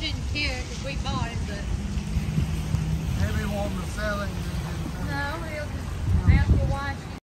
shouldn't care because we bought it, but Maybe want to sell